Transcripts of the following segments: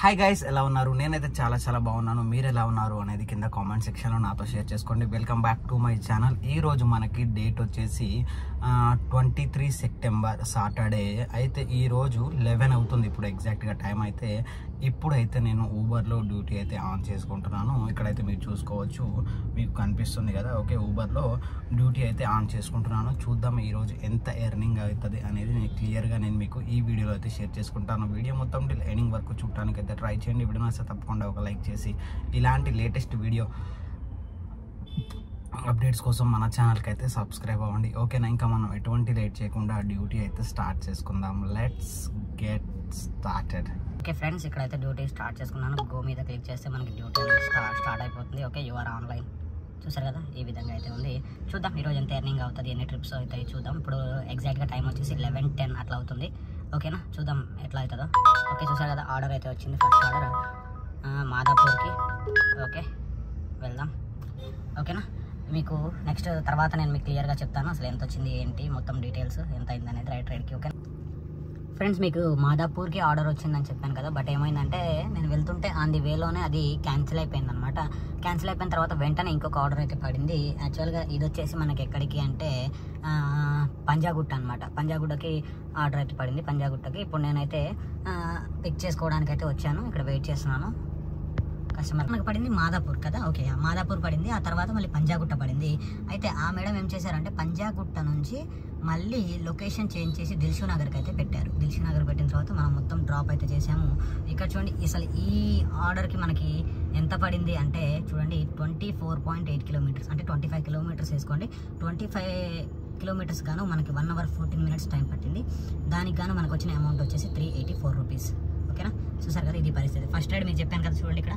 Hi guys ఎలా ఉన్నారు? నేనైతే చాలా చాలా బాగున్నాను. మీరు ఎలా ఉన్నారు అనేది కింద కామెంట్ సెక్షన్లో నాతో షేర్ చేసుకోండి. Welcome back to my channel ఈ రోజు మనకి డేట్ వచ్చేసి ట్వంటీ త్రీ సెప్టెంబర్ సాటర్డే అయితే ఈరోజు లెవెన్ అవుతుంది. ఇప్పుడు ఎగ్జాక్ట్గా టైం అయితే ఇప్పుడైతే నేను ఊబర్లో డ్యూటీ అయితే ఆన్ చేసుకుంటున్నాను. ఇక్కడైతే మీరు చూసుకోవచ్చు. మీకు కనిపిస్తుంది కదా? ఓకే ఊబర్లో డ్యూటీ అయితే ఆన్ చేసుకుంటున్నాను. చూద్దాం ఈరోజు ఎంత ఎర్నింగ్ అవుతుంది అనేది నేను క్లియర్గా నేను మీకు ఈ వీడియోలో అయితే షేర్ చేసుకుంటాను. వీడియో మొత్తం ఎండింగ్ వరకు చూడటానికి అయితే ట్రై చేయండి. వీడియో నచ్చితే తప్పకుండా ఒక లైక్ చేసి ఇలాంటి లేటెస్ట్ వీడియో అప్డేట్స్ కోసం మన ఛానల్కి అయితే సబ్స్క్రైబ్ అవ్వండి. ఓకేనా ఇంకా మనం ఎటువంటి లేట్ చేయకుండా డ్యూటీ అయితే స్టార్ట్ చేసుకుందాం. Let's get started okay friends ఇక్కడైతే డ్యూటీ స్టార్ట్ చేసుకున్నాను. గో మీద క్లిక్ చేస్తే మనకి డ్యూటీ స్టార్ట్ స్టార్ట్ అయిపోతుంది. ఓకే యూఆర్ ఆన్లైన్ చూసారు కదా? ఈ విధంగా అయితే ఉంది. చూద్దాం ఈరోజు ఎంత ఎర్నింగ్ అవుతుంది ఎన్ని ట్రిప్స్ అవుతాయి చూద్దాం. ఇప్పుడు ఎగ్జాక్ట్గా టైం వచ్చేసి లెవెన్ టెన్ అట్లా అవుతుంది. ఓకేనా? చూద్దాం ఎట్లా అవుతుందో. ఓకే చూసారు కదా ఆర్డర్ అయితే వచ్చింది. First order మాదాపూర్కి. ఓకే వెళ్దాం. ఓకేనా? మీకు నెక్స్ట్ తర్వాత నేను మీకు క్లియర్గా చెప్తాను. అసలు ఎంత వచ్చింది ఏంటి మొత్తం డీటెయిల్స్ ఎంత అయింది అనేది రైట్ రైట్కి ఓకే ఫ్రెండ్స్ మీకు మాదాపూర్కి ఆర్డర్ వచ్చిందని చెప్పాను కదా బట్ ఏమైందంటే నేను వెళ్తుంటే ఆన్ ది వేలోనే అది క్యాన్సిల్ అయిపోయింది అనమాట క్యాన్సిల్ అయిపోయిన తర్వాత వెంటనే ఇంకొక ఆర్డర్ అయితే పడింది. యాక్చువల్గా ఇది వచ్చేసి మనకి ఎక్కడికి అంటే పంజాగుట్ట అనమాట పంజాగుట్టకి ఆర్డర్ అయితే పడింది. పంజాగుట్టకి ఇప్పుడు నేనైతే పిక్ చేసుకోవడానికి అయితే వచ్చాను. ఇక్కడ వెయిట్ చేస్తున్నాను. కస్టమర్ మనకు పడింది మాదాపూర్ కదా? ఓకే ఆ మాదాపూర్ పడింది. ఆ తర్వాత మళ్ళీ పంజాగుట్ట పడింది. అయితే ఆ మేడం ఏం చేశారంటే పంజాగుట్ట నుంచి మళ్ళీ లొకేషన్ చేంజ్ చేసి దిల్షు నగర్కి అయితే పెట్టారు. దిల్షు నగర్ పెట్టిన తర్వాత మనం మొత్తం డ్రాప్ అయితే చేసాము ఇక్కడ చూడండి అసలు ఈ ఆర్డర్కి మనకి ఎంత పడింది అంటే చూడండి twenty four point eight kilometres అంటే ట్వంటీ ఫైవ్ కిలోమీటర్స్ వేసుకోండి. ట్వంటీ ఫైవ్ కిలోమీటర్స్ గాను మనకి one hour fourteen minutes time పట్టింది. దానికి గాను మనకు వచ్చిన అమౌంట్ వచ్చేసి త్రీ ఎయిటీ ఫోర్ రూపీస్ ఓకేనా? చూసారు కదా ఇది పరిస్థితి. ఫస్ట్ రైడ్ మీకు చెప్పాను కదా చూడండి ఇక్కడ.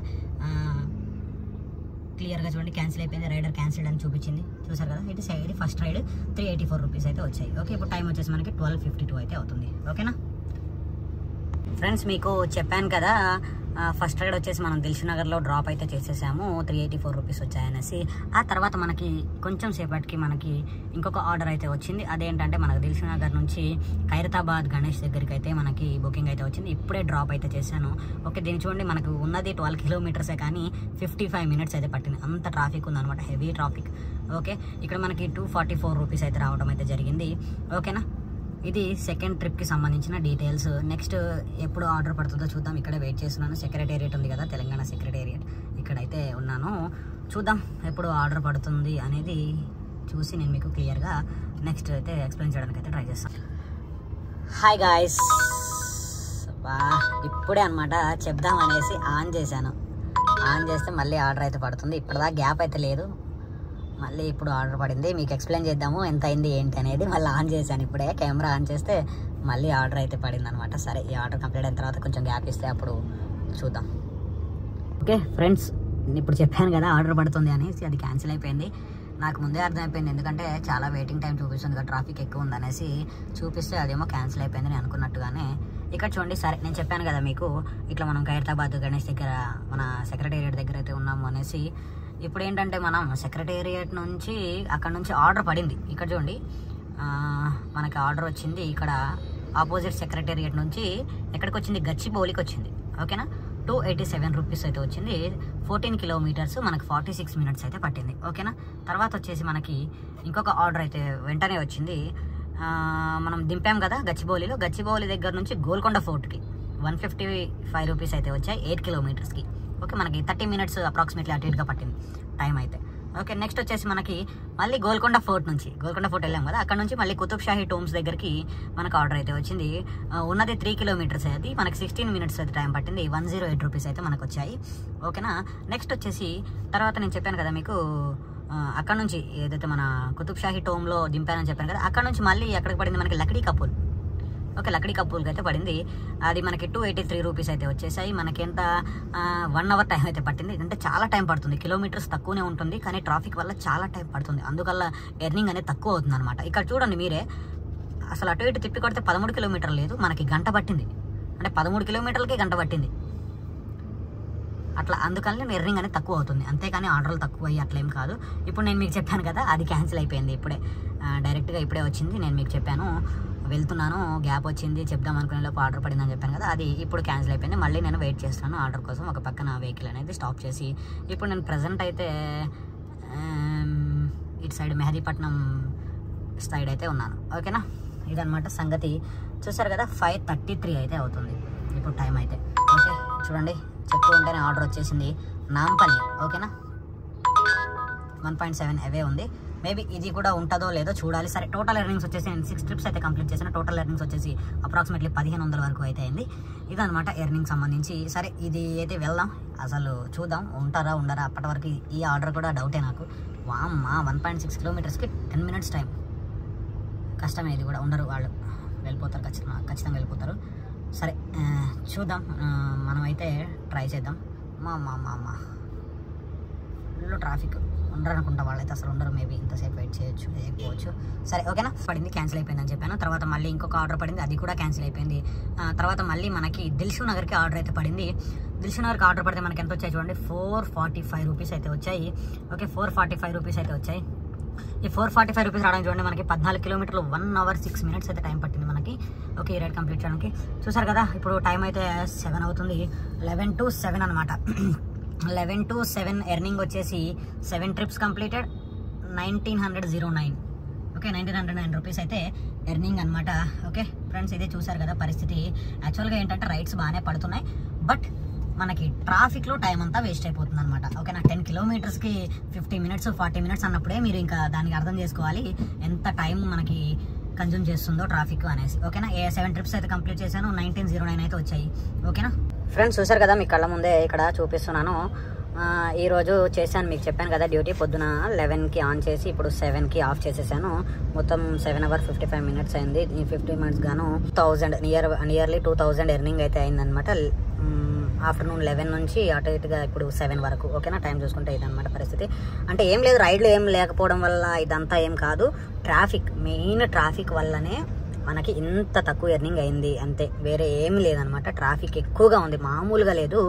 క్లియర్గా చూడండి క్యాన్సిల్ అయిపోయింది. రైడర్ క్యాన్సిల్ అని చూపించింది. చూసారు కదా? ఇది ఇది first ride three eighty four rupees అయితే వచ్చాయి. ఓకే ఇప్పుడు టైం వచ్చేసి మనకి ట్వెల్వ్ ఫిఫ్టీ టూ అయితే అవుతుంది. ఓకేనా? ఫ్రెండ్స్ మీకు చెప్పాను కదా ఫస్ట్ రైడ్ వచ్చేసి మనం దిల్సునగర్లో డ్రాప్ అయితే చేసేసాము. త్రీ ఎయిటీ ఫోర్ రూపీస్ వచ్చాయనేసి. ఆ తర్వాత మనకి కొంచెం సేపటికి మనకి ఇంకొక ఆర్డర్ అయితే వచ్చింది. అదేంటంటే మనకు దిల్సునగర్ నుంచి ఖైరతాబాద్ గణేష్ దగ్గరికి అయితే మనకి బుకింగ్ అయితే వచ్చింది. ఇప్పుడే డ్రాప్ అయితే చేశాను. ఓకే దీన్ని చూడండి. మనకు ఉన్నది ట్వెల్వ్ కిలోమీటర్సే కానీ ఫిఫ్టీ ఫైవ్ మినిట్స్ అయితే పట్టింది. అంత ట్రాఫిక్ ఉందన్నమాట. హెవీ ట్రాఫిక్ ఓకే ఇక్కడ మనకి టూ ఫార్టీ ఫోర్ రూపీస్ అయితే రావడం అయితే జరిగింది. ఓకేనా? ఇది సెకండ్ ట్రిప్కి సంబంధించిన డీటెయిల్స్ నెక్స్ట్ ఎప్పుడు ఆర్డర్ పడుతుందో చూద్దాం. ఇక్కడే వెయిట్ చేస్తున్నాను. సెక్రటేరియట్ ఉంది కదా తెలంగాణ సెక్రటేరియట్ ఇక్కడైతే ఉన్నాను. చూద్దాం ఎప్పుడు ఆర్డర్ పడుతుంది అనేది చూసి నేను మీకు క్లియర్గా నెక్స్ట్ అయితే ఎక్స్ప్లెయిన్ చేయడానికి అయితే ట్రై చేస్తాను. హాయ్ గాయస్ బా ఇప్పుడే అనమాట చెప్దాం అనేసి ఆన్ చేశాను. ఆన్ చేస్తే మళ్ళీ ఆర్డర్ అయితే పడుతుంది. ఇప్పటిదా గ్యాప్ అయితే లేదు. మళ్ళీ ఇప్పుడు ఆర్డర్ పడింది. మీకు ఎక్స్ప్లెయిన్ చేద్దాము ఎంత అయింది ఏంటి అనేది. మళ్ళీ ఆన్ చేశాను ఇప్పుడే. కెమెరా ఆన్ చేస్తే మళ్ళీ ఆర్డర్ అయితే పడింది అనమాట సరే ఈ ఆర్డర్ కంప్లీట్ అయిన తర్వాత కొంచెం గ్యాప్ ఇస్తే అప్పుడు చూద్దాం. ఓకే ఫ్రెండ్స్ ఇప్పుడు చెప్పాను కదా ఆర్డర్ పడుతుంది అనేసి అది క్యాన్సిల్ అయిపోయింది. నాకు ముందే అర్థమైపోయింది. ఎందుకంటే చాలా వెయిటింగ్ టైం చూపిస్తుంది కదా ట్రాఫిక్ ఎక్కువ ఉంది అనేసి చూపిస్తే అదేమో క్యాన్సిల్ అయిపోయింది నేను అనుకున్నట్టుగానే. ఇక్కడ చూడండి సరే నేను చెప్పాను కదా మీకు ఇట్లా మనం ఖైరతాబాద్ గణేష్ దగ్గర మన సెక్రటేరియట్ దగ్గర అయితే ఉన్నాము అనేసి ఇప్పుడు ఏంటంటే మనం సెక్రటేరియట్ నుంచి అక్కడ నుంచి ఆర్డర్ పడింది. ఇక్కడ చూడండి. మనకి ఆర్డర్ వచ్చింది. ఇక్కడ ఆపోజిట్ సెక్రటేరియట్ నుంచి ఎక్కడికి వచ్చింది గచ్చిబౌలికి వచ్చింది. ఓకేనా? టూ ఎయిటీ సెవెన్ రూపీస్ అయితే వచ్చింది. ఫోర్టీన్ కిలోమీటర్స్ మనకి ఫార్టీ సిక్స్ మినిట్స్ అయితే పట్టింది. ఓకేనా? తర్వాత వచ్చేసి మనకి ఇంకొక ఆర్డర్ అయితే వెంటనే వచ్చింది. మనం దింపాం కదా గచ్చిబౌలిలో. గచ్చిబౌలి దగ్గర నుంచి గోల్కొండ ఫోర్ట్కి వన్ ఫిఫ్టీ ఫైవ్ రూపీస్ అయితే వచ్చాయి. ఎయిట్ కిలోమీటర్స్కి. ఓకే మనకి థర్టీ మినిట్స్ అప్రాక్సిమేట్లీ అటు ఇటుగా పట్టింది టైం అయితే. ఓకే నెక్స్ట్ వచ్చేసి మనకి మళ్ళీ గోల్కొండ ఫోర్ట్ నుంచి. గోల్కొండ ఫోర్ట్ వెళ్ళాం కదా అక్కడ నుంచి మళ్ళీ కుతుబ్ షాహీ టోమ్స్ దగ్గరికి మనకు ఆర్డర్ అయితే వచ్చింది. ఉన్నది త్రీ కిలోమీటర్స్ అది మనకి సిక్స్టీన్ మినిట్స్ అయితే టైం పట్టింది. వన్ జీరో ఎయిట్ రూపీస్ అయితే మనకు వచ్చాయి. ఓకేనా? నెక్స్ట్ వచ్చేసి తర్వాత నేను చెప్పాను కదా మీకు అక్కడ నుంచి ఏదైతే మన కుతుబ్ షాహీ టోమ్లో దింపానని చెప్పాను కదా అక్కడ నుంచి మళ్ళీ ఎక్కడికి పడింది మనకి లక్డీ కపూల్ ఓకే లక్కడి కపూల్కి అయితే పడింది. అది మనకి టూ ఎయిటీ త్రీ రూపీస్ అయితే వచ్చేసాయి. మనకి ఎంత వన్ అవర్ టైం అయితే పట్టింది. అంటే చాలా టైం పడుతుంది. కిలోమీటర్స్ తక్కువనే ఉంటుంది. కానీ ట్రాఫిక్ వల్ల చాలా టైం పడుతుంది. అందువల్ల ఎర్నింగ్ అనేది తక్కువ అవుతుంది అనమాట ఇక్కడ చూడండి మీరే. అసలు అటు ఇటు తిప్పి కొడితే పదమూడు కిలోమీటర్లు లేదు. మనకి గంట పట్టింది. అంటే పదమూడు కిలోమీటర్లకే గంట పట్టింది. అట్లా అందుకని ఎర్నింగ్ అనేది తక్కువ అవుతుంది. అంతేకాని ఆర్డర్లు తక్కువ అయ్యి అట్లా కాదు. ఇప్పుడు నేను మీకు చెప్పాను కదా అది క్యాన్సిల్ అయిపోయింది ఇప్పుడే. డైరెక్ట్గా ఇప్పుడే వచ్చింది. నేను మీకు చెప్పాను. వెళ్తున్నాను గ్యాప్ వచ్చింది చెప్దాం అనుకునే లోపు ఆర్డర్ పడిందని చెప్పాను కదా అది ఇప్పుడు క్యాన్సిల్ అయిపోయింది. మళ్ళీ నేను వెయిట్ చేస్తాను ఆర్డర్ కోసం. ఒక పక్కన వెహికల్ అనేది స్టాప్ చేసి ఇప్పుడు నేను ప్రజెంట్ అయితే ఇటు సైడ్ మెహదీపట్నం సైడ్ అయితే ఉన్నాను. ఓకేనా? ఇదనమాట సంగతి. చూసారు కదా ఫైవ్ థర్టీ త్రీ అయితే అవుతుంది ఇప్పుడు టైం అయితే. ఓకే చూడండి చెప్తూ ఉంటేనే ఆర్డర్ వచ్చేసింది. నాంపల్లి ఓకేనా? వన్ పాయింట్ సెవెన్ అవే ఉంది. మేబీ ఇది కూడా ఉంటుందో లేదో చూడాలి. సరే టోటల్ ఎర్నింగ్స్ వచ్చేసి నేను సిక్స్ ట్రిప్స్ అయితే కంప్లీట్ చేసిన టోటల్ ఎర్నింగ్స్ వచ్చేసి అప్రాక్సిమేట్లీ పదిహేను వందల వరకు అయితే అయింది. ఇదనమాట ఎర్నింగ్ సంబంధించి. సరే ఇది అయితే వెళ్దాం. అసలు చూద్దాం. ఉంటారా ఉండరా? అప్పటి వరకు ఈ ఆర్డర్ కూడా డౌటే నాకు. వామ్మా వన్ పాయింట్ సిక్స్ కిలోమీటర్స్కి టెన్ మినిట్స్ టైం కష్టమే ఇది కూడా. ఉండరు వాళ్ళు. వెళ్ళిపోతారు ఖచ్చితంగా ఖచ్చితంగా వెళ్ళిపోతారు. సరే చూద్దాం. మనమైతే ట్రై చేద్దాం. మా మా మా మా. ఫుల్ ట్రాఫిక్ ఉండరు అనుకుంటా వాళ్ళైతే అసలు ఉండరు. మేబీ ఇంతసేపు వెయిట్ చేయొచ్చు చేయకపోవచ్చు సరే ఓకేనా పడింది క్యాన్సిల్ అయిపోయిందని చెప్పాను. తర్వాత మళ్ళీ ఇంకొక ఆర్డర్ పడింది అది కూడా క్యాన్సిల్ అయిపోయింది. తర్వాత మళ్ళీ మనకి దిల్షు నగర్కి ఆర్డర్ అయితే పడింది. దిల్షు నగర్కి ఆర్డర్ పడితే మనకి ఎంత వచ్చాయి చూడండి? ఫోర్ ఫార్టీ ఫైవ్ రూపీస్ అయితే వచ్చాయి. Okay four forty five rupees అయితే వచ్చాయి. ఈ ఫోర్ ఫార్టీ ఫైవ్ రూపీస్ రావడానికి చూడండి మనకి పద్నాలుగు కిలోమీటర్లు వన్ అవర్ సిక్స్ మినిట్స్ అయితే టైం పట్టింది మనకి. ఓకే ఈ రైడ్ కంప్లీట్ చేయడానికి. చూసారు కదా ఇప్పుడు టైం అయితే సెవెన్ అవుతుంది. లెవెన్ టు సెవెన్ అనమాట లెవెన్ టు సెవెన్ ఎర్నింగ్ వచ్చేసి seven trips completed nineteen hundred zero nine. Okay nineteen hundred nine rupees అయితే ఎర్నింగ్ అనమాట ఓకే ఫ్రెండ్స్ ఇదే చూసారు కదా పరిస్థితి. యాక్చువల్గా ఏంటంటే రైడ్స్ బాగానే పడుతున్నాయి బట్ మనకి ట్రాఫిక్లో టైం అంతా వేస్ట్ అయిపోతుంది అనమాట ఓకేనా టెన్ కిలోమీటర్స్కి ఫిఫ్టీ మినిట్స్ ఫార్టీ మినిట్స్ అన్నప్పుడే మీరు ఇంకా దానికి అర్థం చేసుకోవాలి ఎంత టైం మనకి కన్జ్యూమ్ చేస్తుందో ట్రాఫిక్ అనేసి. ఓకేనా? ఏ సెవెన్ ట్రిప్స్ అయితే కంప్లీట్ చేశాను నైన్టీన్ జీరో నైన్ అయితే వచ్చాయి. ఓకేనా? ఫ్రెండ్స్ చూసారు కదా మీ కళ్ళ ముందే ఇక్కడ చూపిస్తున్నాను. ఈరోజు చేశాను మీకు చెప్పాను కదా డ్యూటీ పొద్దున లెవెన్కి ఆన్ చేసి ఇప్పుడు సెవెన్కి ఆఫ్ చేసేసాను. మొత్తం seven hour fifty five minutes అయింది. ఈ ఫిఫ్టీ మినిట్స్ గాను thousand near nearly two thousand earning అయితే అయిందనమాట ఆఫ్టర్నూన్ లెవెన్ నుంచి అటు ఇటుగా ఇప్పుడు సెవెన్ వరకు ఓకేనా? టైం చూసుకుంటే ఇదన్నమాట పరిస్థితి. అంటే ఏం లేదు రైడ్లు ఏం లేకపోవడం వల్ల ఇదంతా ఏం కాదు. ట్రాఫిక్ మెయిన్ ట్రాఫిక్ వల్లనే మనకి ఇంత తక్కువ ఎర్నింగ్ అయింది అంతే వేరే ఏం లేదనమాట ట్రాఫిక్ ఎక్కువగా ఉంది. మామూలుగా లేదు.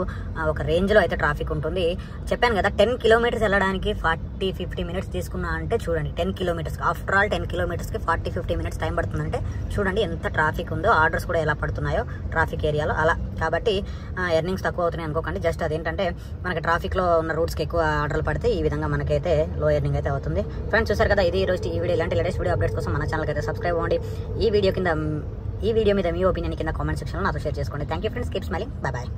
ఒక రేంజ్లో అయితే ట్రాఫిక్ ఉంటుంది. చెప్పాను కదా టెన్ కిలోమీటర్స్ వెళ్ళడానికి ఫార్టీ ఫిఫ్టీ మినిట్స్ తీసుకున్నా అంటే చూడండి ten kilometres after all ten కిలోమీటర్స్కి forty fifty minutes time పడుతుందంటే చూడండి ఎంత ట్రాఫిక్ ఉందో ఆర్డర్స్ కూడా ఎలా పడుతున్నాయో ట్రాఫిక్ ఏరియాలో అలా. కాబట్టి ఎర్నింగ్స్ తక్కువ అవుతున్నాయి అనుకోకండి. జస్ట్ అదేంటంటే మనకి ట్రాఫిక్లో ఉన్న రూట్స్కి ఎక్కువ ఆర్డర్లు పడితే ఈ విధంగా మనకైతే లో ఎర్నింగ్ అయితే అవుతుంది. ఫ్రెండ్స్ చూసారు కదా ఇది ఈ రోజు ఈ వీడియో. ఇలాంటి లేటెస్ట్ వీడియో అప్డేట్స్ కోసం మన ఛానల్కి అయితే సబ్స్క్రైబ్ అవ్వండి. ఈ వీడియో కింద ఈ వీడియో మీద మీ ఒపీనియన్ కింద కామెంట్ సెక్షన్లో నాతో షేర్ చేసుకోండి. Thank you friends keep smiling bye bye